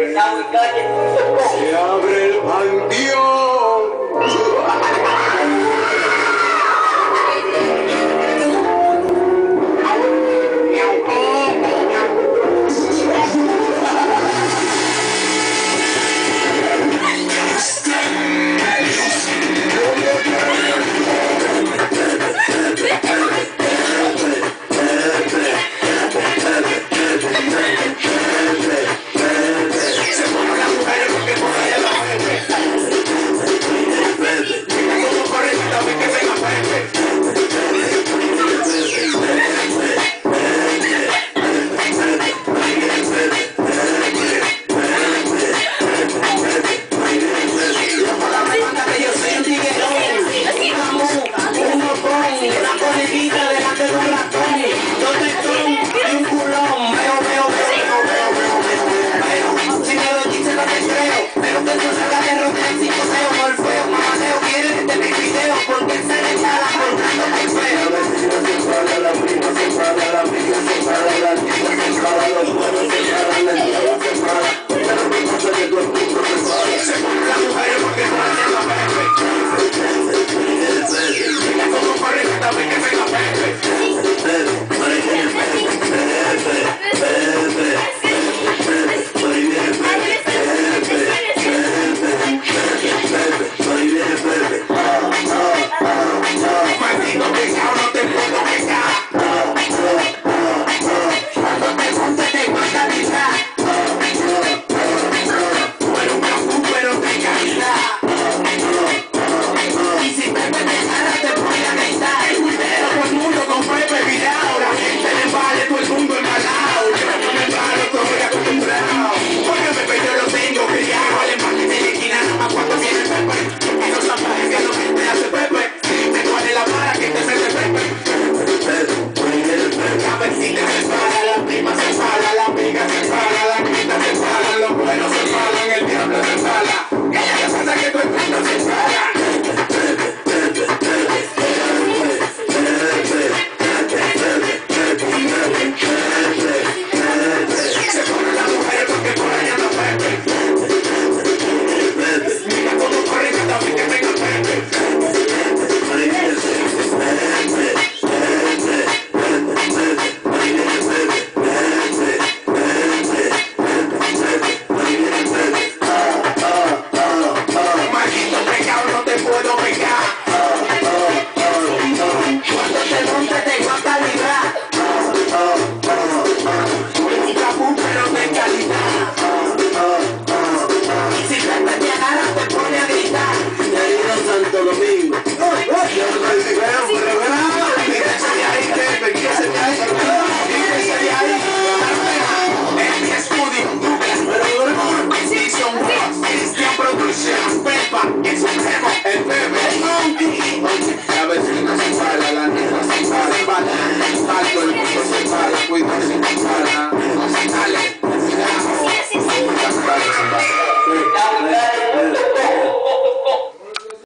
Se abre el panteón.